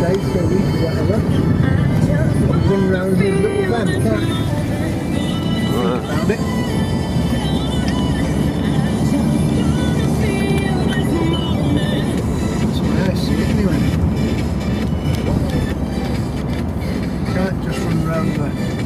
days, whatever. Run around a little van, can't. Found it. It's anyway. Can't just run around there.